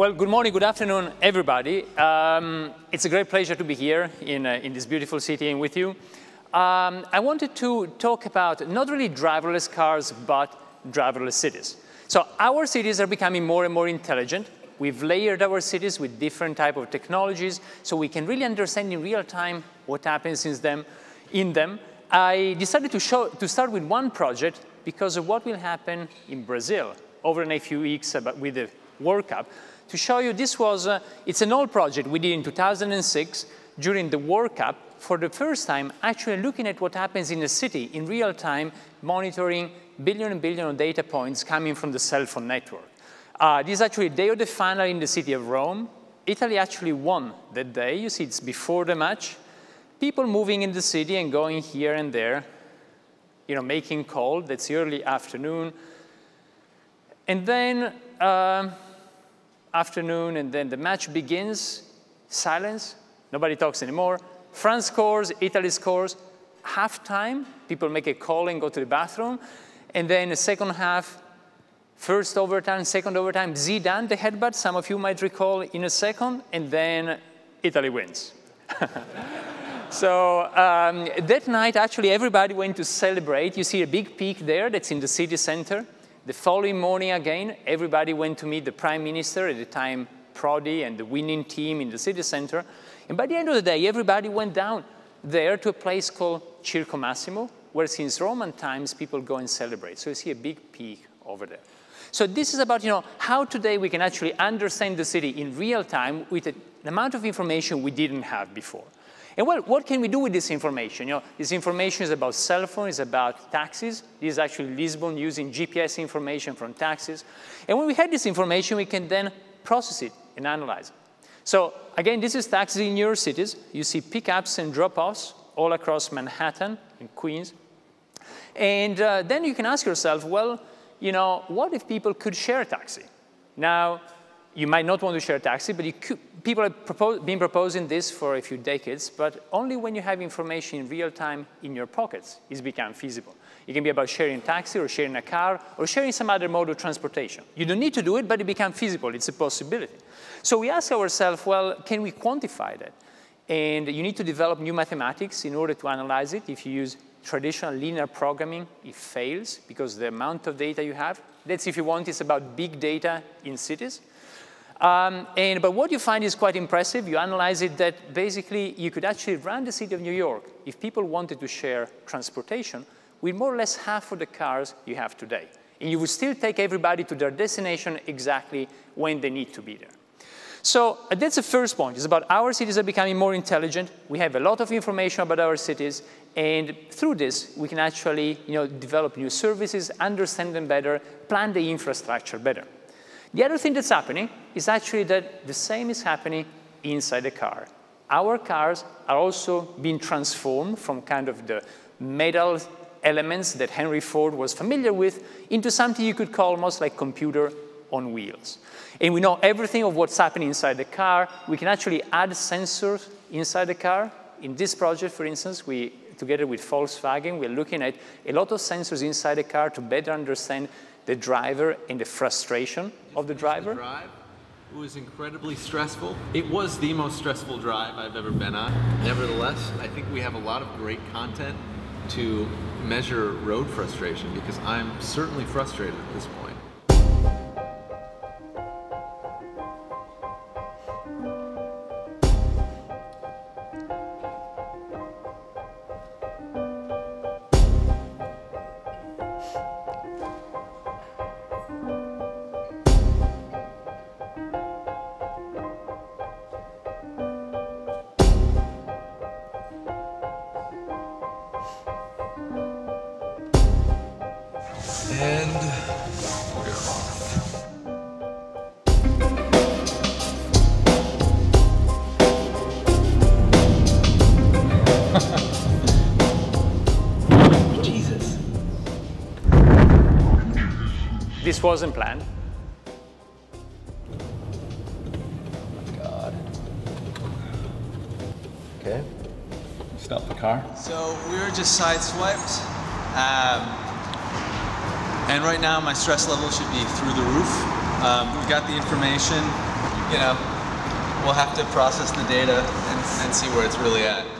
Well, good morning, good afternoon, everybody. Um, it's a great pleasure to be here in, uh, in this beautiful city and with you. Um, I wanted to talk about not really driverless cars, but driverless cities. So our cities are becoming more and more intelligent. We've layered our cities with different type of technologies, so we can really understand in real time what happens in them. In them. I decided to, show, to start with one project because of what will happen in Brazil over the next few weeks with the World Cup to show you this was, uh, it's an old project we did in 2006 during the World Cup for the first time actually looking at what happens in a city in real time, monitoring billion and billion of data points coming from the cell phone network. Uh, this is actually day of the final in the city of Rome. Italy actually won that day. You see, it's before the match. People moving in the city and going here and there, you know, making call. That's early afternoon. And then uh, afternoon, and then the match begins, silence, nobody talks anymore. France scores, Italy scores, Half time, people make a call and go to the bathroom, and then the second half, first overtime, second overtime, Zidane, the headbutt, some of you might recall in a second, and then Italy wins. so um, that night, actually, everybody went to celebrate. You see a big peak there that's in the city center. The following morning again, everybody went to meet the prime minister, at the time Prodi and the winning team in the city center. And by the end of the day, everybody went down there to a place called Circo Massimo, where since Roman times, people go and celebrate. So you see a big peak over there. So this is about you know, how today we can actually understand the city in real time with an amount of information we didn't have before. And well, what can we do with this information? You know, this information is about cell phones, it's about taxis. This is actually Lisbon using GPS information from taxis. And when we have this information, we can then process it and analyze it. So again, this is taxis in your cities. You see pickups and drop-offs all across Manhattan and Queens. And uh, then you can ask yourself, well, you know, what if people could share a taxi? Now, you might not want to share a taxi, but could, people have been proposing this for a few decades, but only when you have information in real time in your pockets is become feasible. It can be about sharing a taxi or sharing a car or sharing some other mode of transportation. You don't need to do it, but it becomes feasible. It's a possibility. So we ask ourselves, well, can we quantify that? And you need to develop new mathematics in order to analyze it. If you use traditional linear programming, it fails because the amount of data you have. That's if you want, it's about big data in cities. Um, and, but what you find is quite impressive. You analyze it that basically you could actually run the city of New York if people wanted to share transportation with more or less half of the cars you have today. And you would still take everybody to their destination exactly when they need to be there. So uh, that's the first point. It's about our cities are becoming more intelligent. We have a lot of information about our cities. And through this, we can actually you know, develop new services, understand them better, plan the infrastructure better. The other thing that's happening is actually that the same is happening inside the car. Our cars are also being transformed from kind of the metal elements that Henry Ford was familiar with into something you could call almost like computer on wheels. And we know everything of what's happening inside the car. We can actually add sensors inside the car. In this project, for instance, we, together with Volkswagen, we're looking at a lot of sensors inside the car to better understand the driver and the frustration of the driver. The drive was incredibly stressful. It was the most stressful drive I've ever been on. Nevertheless, I think we have a lot of great content to measure road frustration because I'm certainly frustrated at this point. And we're off. Jesus. This wasn't planned. God. Okay. Stop the car. So we were just sideswiped. Um, and right now, my stress level should be through the roof. Um, we got the information. you know, we'll have to process the data and, and see where it's really at.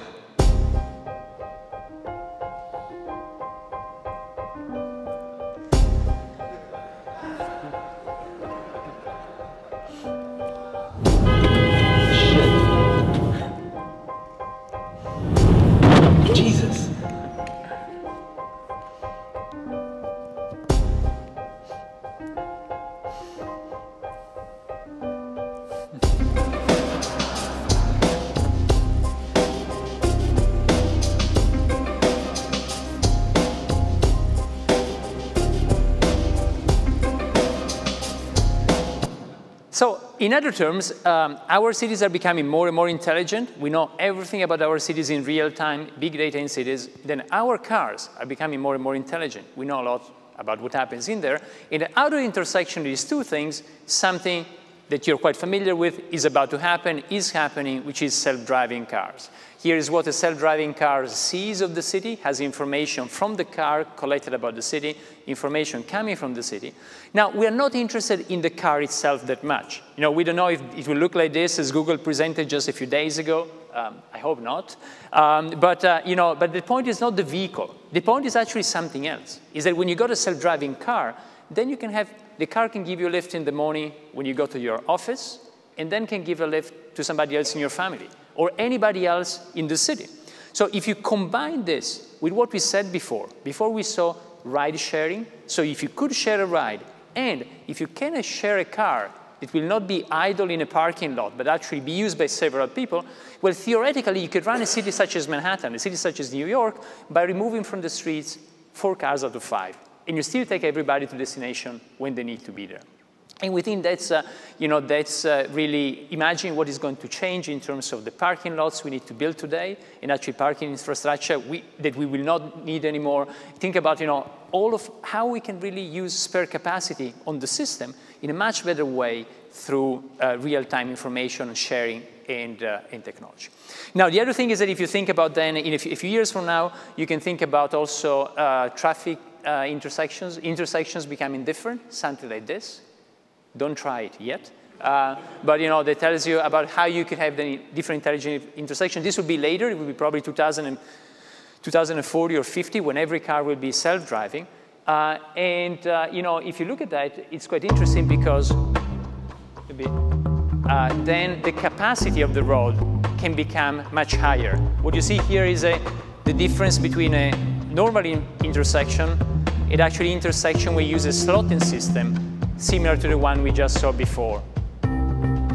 In other terms, um, our cities are becoming more and more intelligent. We know everything about our cities in real time, big data in cities. Then our cars are becoming more and more intelligent. We know a lot about what happens in there. In the outer intersection these two things, something that you're quite familiar with is about to happen, is happening, which is self-driving cars. Here is what a self-driving car sees of the city, has information from the car collected about the city, information coming from the city. Now, we are not interested in the car itself that much. You know, we don't know if it will look like this as Google presented just a few days ago. Um, I hope not. Um, but, uh, you know, but the point is not the vehicle. The point is actually something else, is that when you got a self-driving car, then you can have, the car can give you a lift in the morning when you go to your office, and then can give a lift to somebody else in your family or anybody else in the city. So if you combine this with what we said before, before we saw ride sharing, so if you could share a ride, and if you can share a car it will not be idle in a parking lot, but actually be used by several people, well, theoretically, you could run a city such as Manhattan, a city such as New York, by removing from the streets four cars out of five. And you still take everybody to destination when they need to be there. And we think that's, uh, you know, that's uh, really imagining what is going to change in terms of the parking lots we need to build today and actually parking infrastructure we, that we will not need anymore. Think about, you know, all of how we can really use spare capacity on the system in a much better way through uh, real-time information sharing and, uh, and, technology. Now, the other thing is that if you think about then, in a few, a few years from now, you can think about also uh, traffic uh, intersections, intersections becoming different, something like this. Don't try it yet. Uh, but you know, that tells you about how you could have the different intelligent intersections. This will be later. It will be probably 2000 and, 2040 or 50 when every car will be self-driving. Uh, and uh, you know, if you look at that, it's quite interesting because uh, then the capacity of the road can become much higher. What you see here is a, the difference between a normal in intersection and actually intersection we use a slotting system similar to the one we just saw before.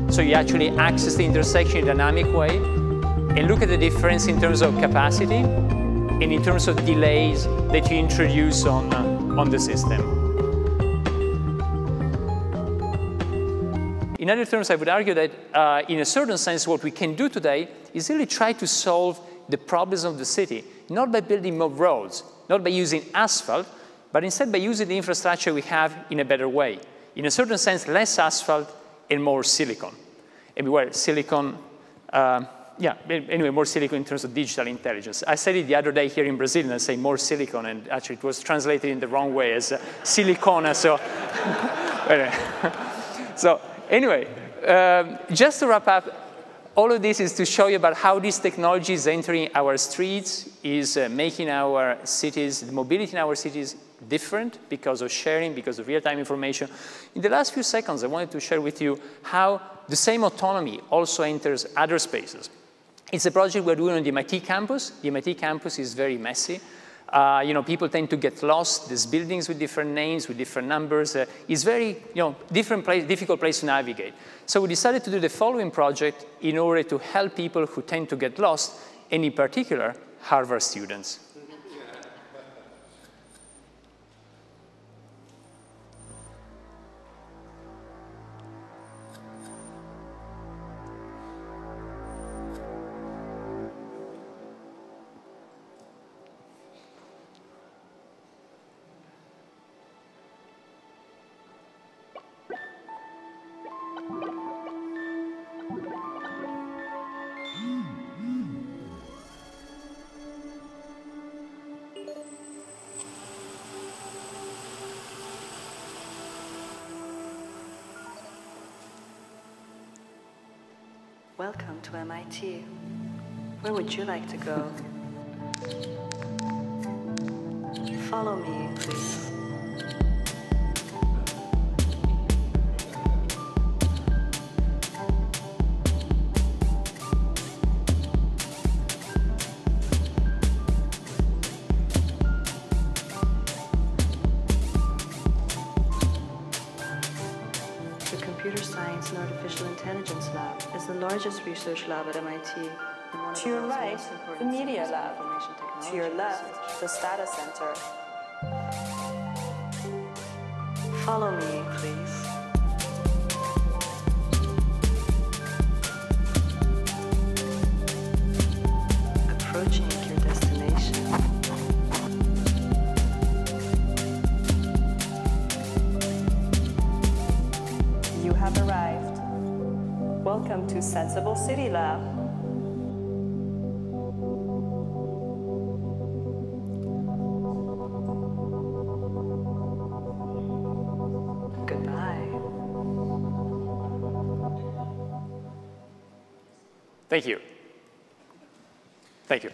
So you actually access the intersection in a dynamic way and look at the difference in terms of capacity and in terms of delays that you introduce on, uh, on the system. In other terms, I would argue that uh, in a certain sense, what we can do today is really try to solve the problems of the city, not by building more roads, not by using asphalt, but instead by using the infrastructure we have in a better way. In a certain sense, less asphalt and more silicon. And silicon, uh, yeah, anyway, more silicon in terms of digital intelligence. I said it the other day here in Brazil, and I say more silicon, and actually it was translated in the wrong way as uh, silicona, so, so anyway, um, just to wrap up, all of this is to show you about how this technology is entering our streets, is uh, making our cities, the mobility in our cities different because of sharing, because of real-time information. In the last few seconds, I wanted to share with you how the same autonomy also enters other spaces. It's a project we're doing on the MIT campus. The MIT campus is very messy. Uh, you know, people tend to get lost. There's buildings with different names, with different numbers. Uh, it's very, you know, different place, difficult place to navigate. So we decided to do the following project in order to help people who tend to get lost, and in particular, Harvard students. Welcome to MIT. Where would you like to go? Follow me, please. Science and Artificial Intelligence Lab is the largest research lab at MIT. and one of To your right, the Media Lab. To your left, research. the Stata Center. Follow me, please. To Sensible City Lab. Goodbye. Thank you. Thank you.